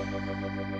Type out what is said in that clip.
Música